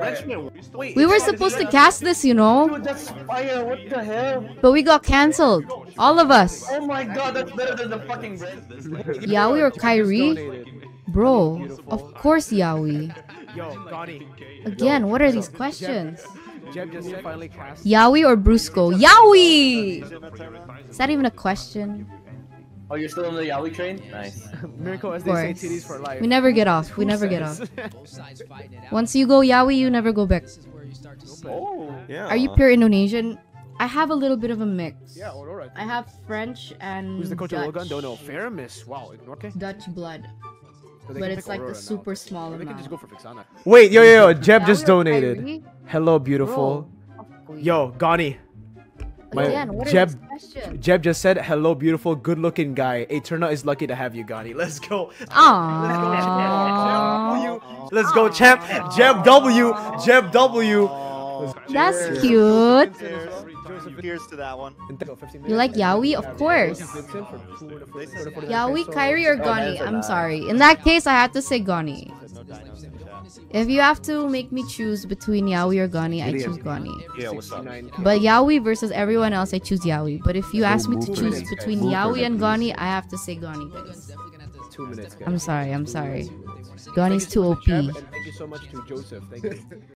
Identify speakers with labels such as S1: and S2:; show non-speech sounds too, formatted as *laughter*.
S1: Frenchman. Wait,
S2: We were supposed to cast this, you know,
S3: Dude, that's fire. What the hell?
S2: but we got cancelled. All of us.
S3: Oh my god, that's better than the fucking bread. *laughs*
S2: Yawi or
S4: Kairi?
S2: Bro, of course Yawi.
S4: Yo,
S2: Again, what are these questions?
S4: Jeb just finally cast.
S2: Yawi or Brusco? Yawi! Is that even a question?
S3: Oh, you're still on the Yawi train? Nice. *laughs*
S4: Miracle as
S2: Of
S4: they say, titties for life.
S2: We never get off. We
S4: Who
S2: never get off.
S4: says?
S2: Once you go Yawi, you never go back.
S3: Oh.
S1: Yeah.
S2: Are you pure Indonesian? I have a little bit of a mix.
S4: yeah, Aurora.
S2: I have French and
S4: Who's the coach of
S2: Dutch,
S4: Logan? Don't know. Faramis. Wow, Norke.
S2: Dutch blood,
S4: So
S2: but it's like
S4: Aurora
S2: the
S4: now.
S2: super small
S4: Or They can
S2: amount.
S4: just go for Vixana.
S5: Wait, yo, yo, yo. Jeb just donated. Hello, beautiful.
S2: Bro,
S5: Yo, Gonie. My-
S2: Again, what
S5: Jeb-
S2: these?
S5: Jeb just said, hello, beautiful, good looking guy. Aeterna is lucky to have you, Gonie. Let's go.
S2: Aww.
S5: Let's go, champ. Jeb W. Jeb W.
S2: That's cute.
S1: Cheers. Cheers to that one.
S2: You like Yawi? Of course.
S1: They said
S2: Yawi, Kairi, or
S3: Oh,
S2: Gonie?
S3: that's a
S2: I'm sorry. In that case, I have to say
S1: Gonie.
S2: If you have to make me choose between Yawi or Gonie, I choose Gonie.
S1: Yeah, what's up?
S2: But Yawi versus everyone else, I choose Yawi. But if you ask me to choose between Yawi and Gonie, I have to say Gonie. guys.
S5: Two minutes.
S2: I'm sorry, I'm sorry. Gonie's too OP.
S4: Thank you so much to Joseph. Thank you. *laughs*